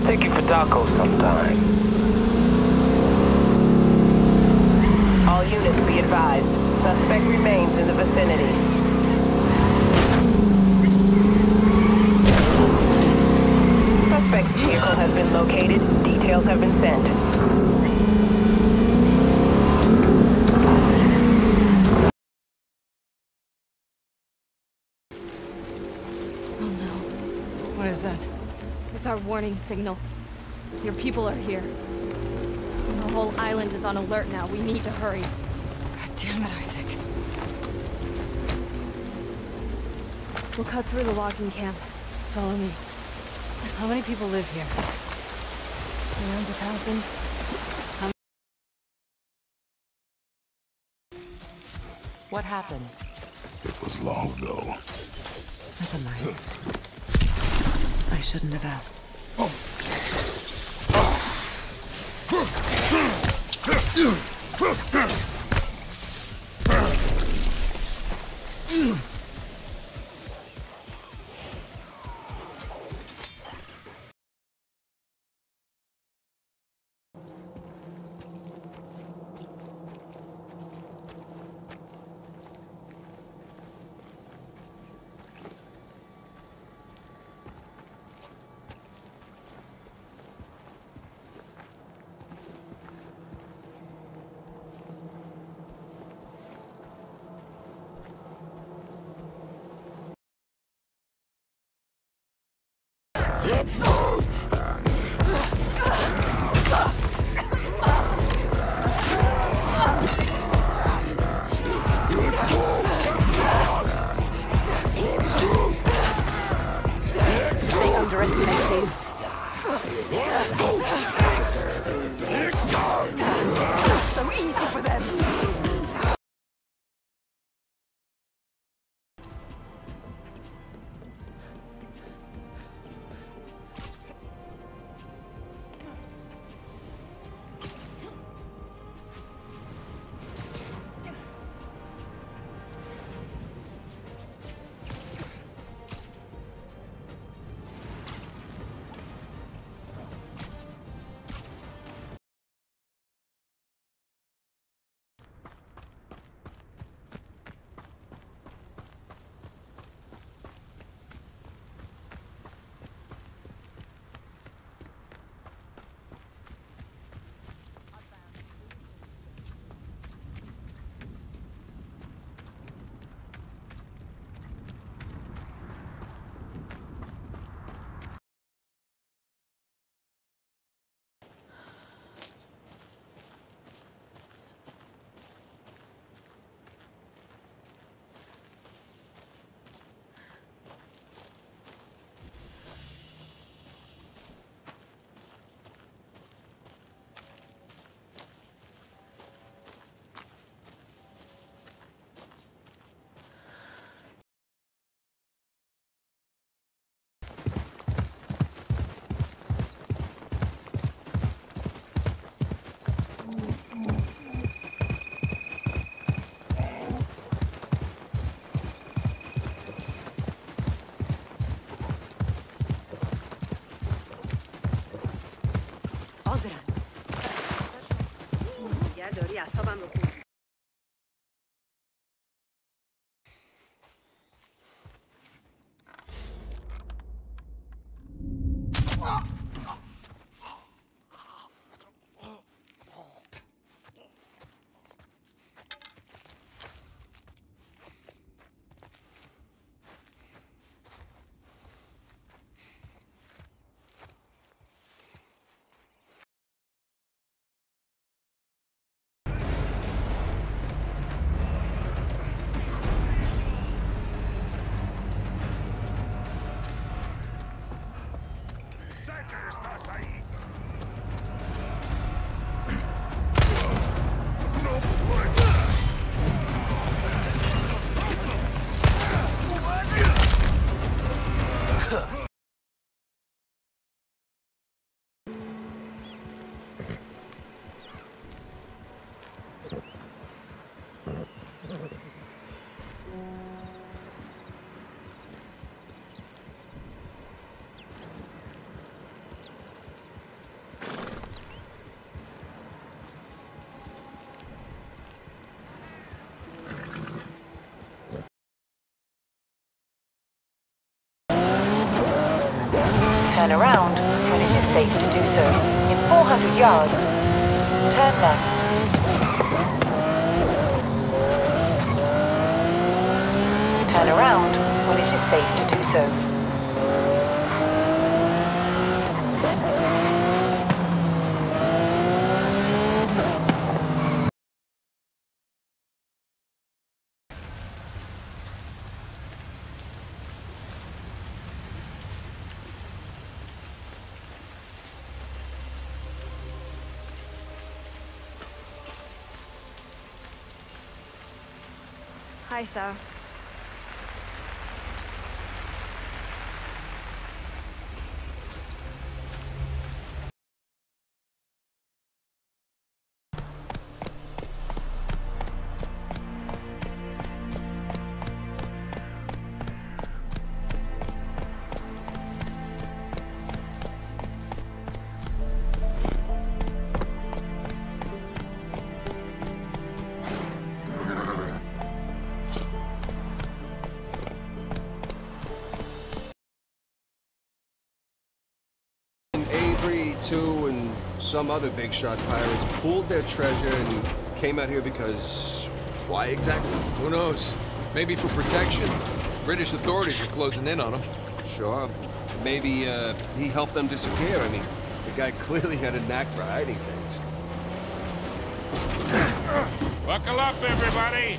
I'll take you for tacos sometime. All units be advised. Suspect remains in the vicinity. Suspect's vehicle has been located. Details have been sent. It's our warning signal. Your people are here. The whole island is on alert now. We need to hurry. God damn it, Isaac. We'll cut through the logging camp. Follow me. How many people live here? Around a thousand? What happened? It was long ago. Never mind. I shouldn't have asked. They Get Ogra. Ya, Doria, sobam Estás ahí! turn around when it is safe to do so. In 400 yards, turn left. Turn around when it is safe to do so. Hi, sir. Avery, too, and some other big shot pirates pooled their treasure and came out here because... Why exactly? Who knows? Maybe for protection. British authorities are closing in on them. Sure. Maybe, uh, he helped them disappear. I mean, the guy clearly had a knack for hiding things. Buckle up, everybody!